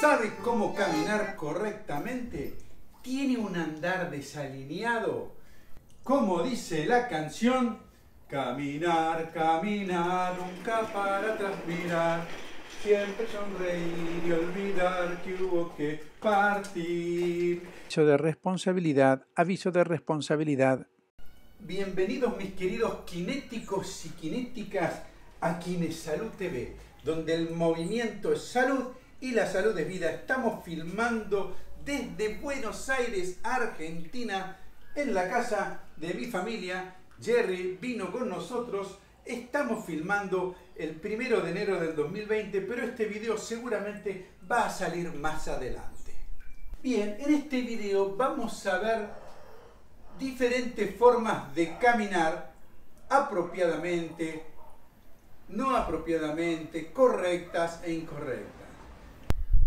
sabe cómo caminar correctamente? ¿Tiene un andar desalineado? Como dice la canción, caminar, caminar, nunca para atrás mirar, siempre sonreír y olvidar que hubo que partir. Aviso de responsabilidad, aviso de responsabilidad. Bienvenidos mis queridos kinéticos y kinéticas a Kines Salud TV, donde el movimiento es salud y la salud es vida. Estamos filmando desde Buenos Aires, Argentina, en la casa de mi familia. Jerry vino con nosotros. Estamos filmando el primero de enero del 2020, pero este video seguramente va a salir más adelante. Bien, en este video vamos a ver diferentes formas de caminar apropiadamente, no apropiadamente, correctas e incorrectas.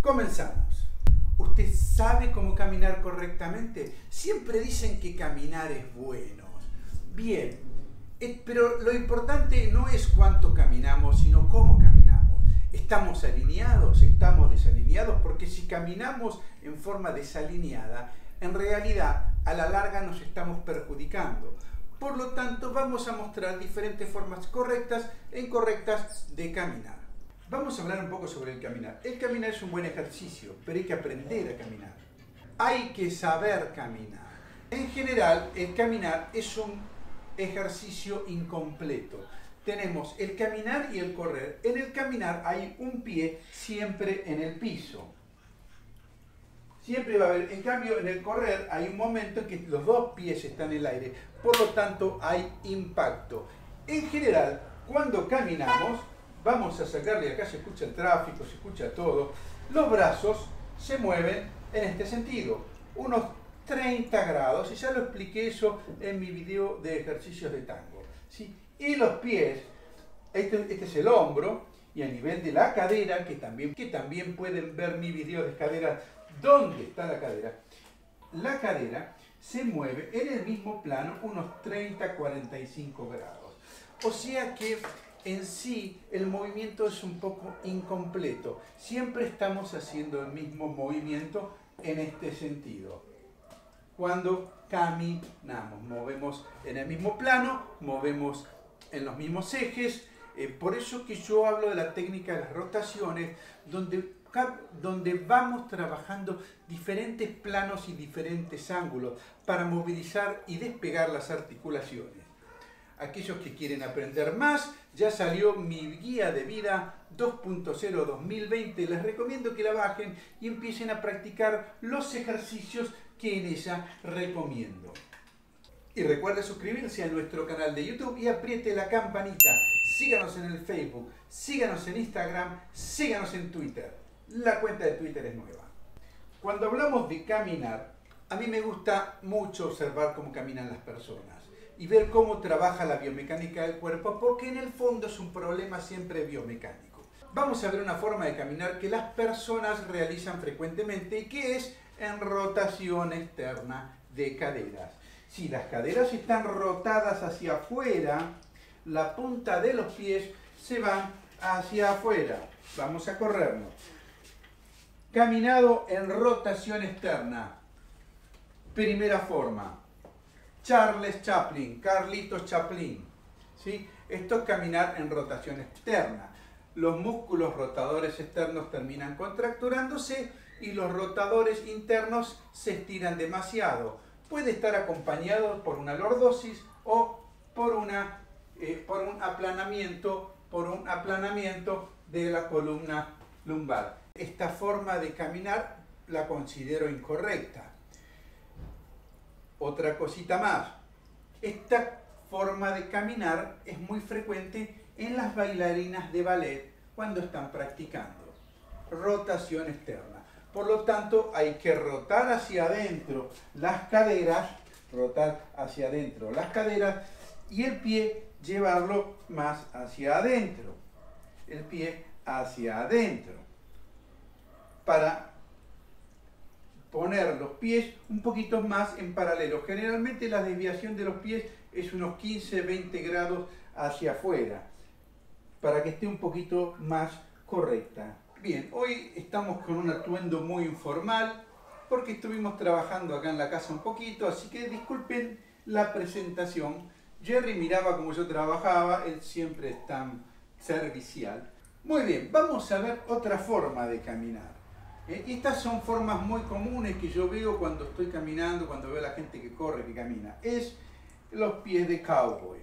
Comenzamos. ¿Usted sabe cómo caminar correctamente? Siempre dicen que caminar es bueno. Bien, eh, pero lo importante no es cuánto caminamos, sino cómo caminamos. ¿Estamos alineados? ¿Estamos desalineados? Porque si caminamos en forma desalineada, en realidad a la larga nos estamos perjudicando. Por lo tanto, vamos a mostrar diferentes formas correctas e incorrectas de caminar. Vamos a hablar un poco sobre el caminar. El caminar es un buen ejercicio, pero hay que aprender a caminar. Hay que saber caminar. En general, el caminar es un ejercicio incompleto. Tenemos el caminar y el correr. En el caminar hay un pie siempre en el piso. Siempre va a haber, en cambio en el correr hay un momento en que los dos pies están en el aire, por lo tanto hay impacto. En general, cuando caminamos, vamos a sacarle, acá se escucha el tráfico, se escucha todo, los brazos se mueven en este sentido, unos 30 grados, y ya lo expliqué eso en mi video de ejercicios de tango. ¿sí? Y los pies, este, este, es el hombro, y a nivel de la cadera, que también, que también pueden ver mi video de cadera, ¿dónde está la cadera? La cadera se mueve en el mismo plano unos 30-45 grados. O sea que en sí el movimiento es un poco incompleto. Siempre estamos haciendo el mismo movimiento en este sentido. Cuando caminamos, movemos en el mismo plano, movemos en los mismos ejes. Eh, por eso que yo hablo de la técnica de las rotaciones, donde, donde vamos trabajando diferentes planos y diferentes ángulos para movilizar y despegar las articulaciones aquellos que quieren aprender más, ya salió mi guía de vida 2.0 2020. Les recomiendo que la bajen y empiecen a practicar los ejercicios que en ella recomiendo. Y recuerde suscribirse a nuestro canal de YouTube y apriete la campanita. Síganos en el Facebook, síganos en Instagram, síganos en Twitter. La cuenta de Twitter es nueva. Cuando hablamos de caminar, a mí me gusta mucho observar cómo caminan las personas y ver cómo trabaja la biomecánica del cuerpo, porque en el fondo es un problema siempre biomecánico. Vamos a ver una forma de caminar que las personas realizan frecuentemente y que es en rotación externa de caderas. Si las caderas están rotadas hacia afuera, la punta de los pies se van hacia afuera. Vamos a corrernos. Caminado en rotación externa. Primera forma. Charles Chaplin, Carlitos Chaplin. ¿sí? Esto es caminar en rotación externa. Los músculos rotadores externos terminan contracturándose y los rotadores internos se estiran demasiado. Puede estar acompañado por una lordosis o por, una, eh, por un aplanamiento, por un aplanamiento de la columna lumbar. Esta forma de caminar la considero incorrecta. Otra cosita más. Esta forma de caminar es muy frecuente en las bailarinas de ballet cuando están practicando. Rotación externa. Por lo tanto, hay que rotar hacia adentro las caderas, rotar hacia adentro las caderas y el pie llevarlo más hacia adentro. El pie hacia adentro. Para poner los pies un poquito más en paralelo. Generalmente la desviación de los pies es unos 15-20 grados hacia afuera, para que esté un poquito más correcta. Bien, hoy estamos con un atuendo muy informal porque estuvimos trabajando acá en la casa un poquito, así que disculpen la presentación. Jerry miraba como yo trabajaba, él siempre es tan servicial. Muy bien, vamos a ver otra forma de caminar. Eh, estas son formas muy comunes que yo veo cuando estoy caminando, cuando veo a la gente que corre, que camina. Es los pies de cowboy.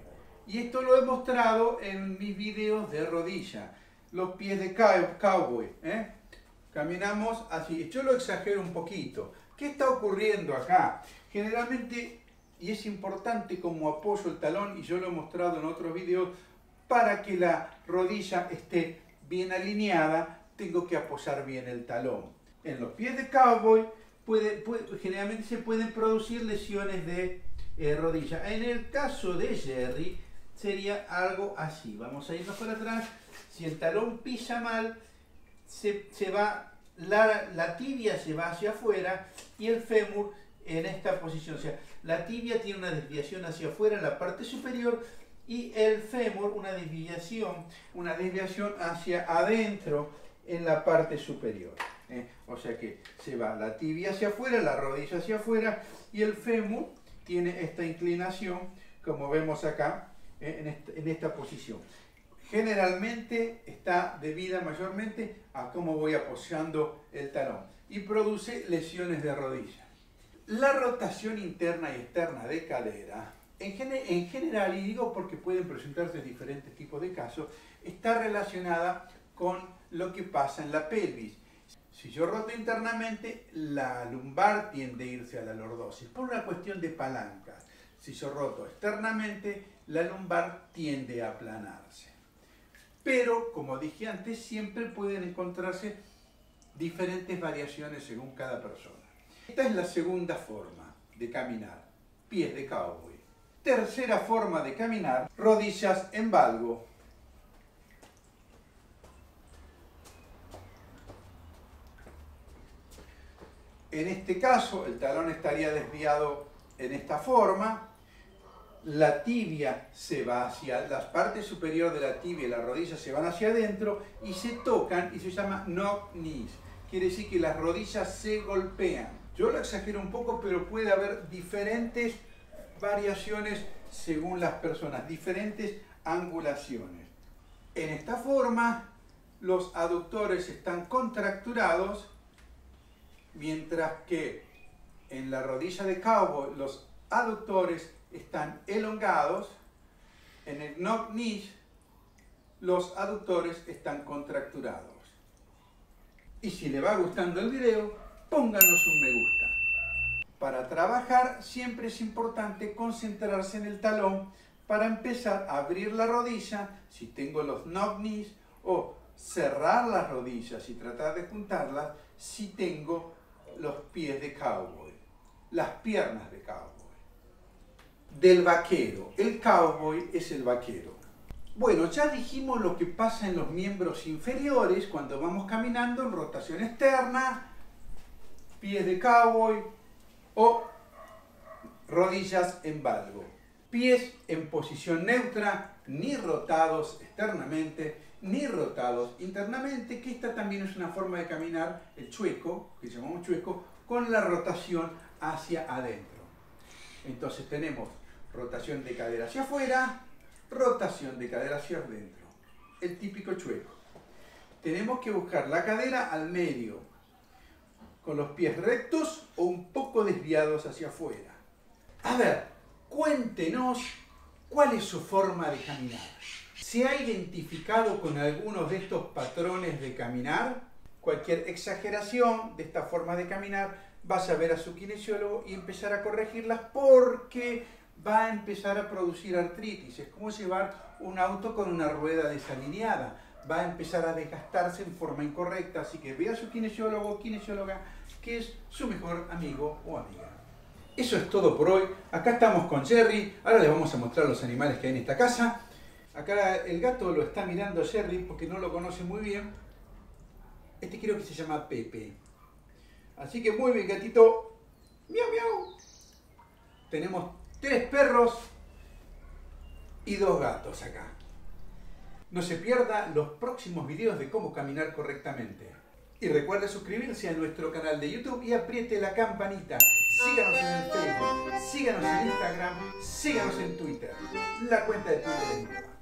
Y esto lo he mostrado en mis videos de rodilla los pies de cowboy. ¿eh? Caminamos así. Yo lo exagero un poquito. ¿Qué está ocurriendo acá? Generalmente, y es importante como apoyo el talón, y yo lo he mostrado en otros videos, para que la rodilla esté bien alineada, tengo que apoyar bien el talón. En los pies de cowboy, generalmente se pueden producir lesiones de eh, rodilla. En el caso de Jerry, sería algo así. Vamos a irnos para atrás si el talón pisa mal, se, va, la, tibia se va hacia afuera y el fémur en esta posición. O sea, la tibia tiene una desviación hacia afuera en la parte superior y el fémur una desviación, una desviación hacia adentro en la parte superior. ¿Eh? O sea que se va la tibia hacia afuera, la rodilla hacia afuera y el fémur tiene esta inclinación como vemos acá ¿eh? en esta posición generalmente está debida mayormente a cómo voy apoyando el talón y produce lesiones de rodilla. La rotación interna y externa de cadera, en, general, y digo porque pueden presentarse diferentes tipos de casos, está relacionada con lo que pasa en la pelvis. Si yo roto internamente, la lumbar tiende a irse a la lordosis por una cuestión de palancas. Si yo roto externamente, la lumbar tiende a aplanarse. Pero, como dije antes, siempre pueden encontrarse diferentes variaciones según cada persona. Esta es la segunda forma de caminar, pies de cowboy. Tercera forma de caminar, rodillas en valgo. En este caso, el talón estaría desviado en esta forma, la tibia se va hacia, la parte superior de la tibia y la rodilla se van hacia adentro y se tocan y se llama knock knees. Quiere decir que las rodillas se golpean. Yo lo exagero un poco, pero puede haber diferentes variaciones según las personas, diferentes angulaciones. En esta forma, los aductores están contracturados, mientras que en la rodilla de cowboy los aductores están elongados, en el knock knees los aductores están contracturados. Y si le va gustando el video, pónganos un me gusta. Para trabajar siempre es importante concentrarse en el talón para empezar a abrir la rodilla si tengo los knock knees o cerrar las rodillas y tratar de juntarlas si tengo los pies de cowboy, las piernas de cowboy del vaquero. El cowboy es el vaquero. Bueno, ya dijimos lo que pasa en los miembros inferiores cuando vamos caminando en rotación externa, pies de cowboy o rodillas en valgo. Pies en posición neutra, ni rotados externamente, ni rotados internamente, que esta también es una forma de caminar, el chueco, que llamamos chueco, con la rotación hacia adentro. Entonces tenemos rotación de cadera hacia afuera, rotación de cadera hacia adentro. El típico chueco. Tenemos que buscar la cadera al medio, con los pies rectos o un poco desviados hacia afuera. A ver, cuéntenos cuál es su forma de caminar. ¿Se ha identificado con algunos de estos patrones de caminar? Cualquier exageración de esta forma de caminar, vas a ver a su kinesiólogo y empezar a corregirlas porque va a empezar a producir artritis. Es como llevar un auto con una rueda desalineada. Va a empezar a desgastarse en forma incorrecta. Así que vea a su kinesiólogo o kinesióloga, que es su mejor amigo o amiga. Eso es todo por hoy. Acá estamos con Jerry. Ahora les vamos a mostrar los animales que hay en esta casa. Acá el gato lo está mirando Jerry porque no lo conoce muy bien. Este creo que se llama Pepe. Así que muy bien, gatito. Miau, miau. Tenemos tres perros y dos gatos acá. No se pierda los próximos videos de cómo caminar correctamente. Y recuerde suscribirse a nuestro canal de YouTube y apriete la campanita. Síganos en Facebook, síganos en Instagram, síganos en Twitter. La cuenta de Twitter es nueva.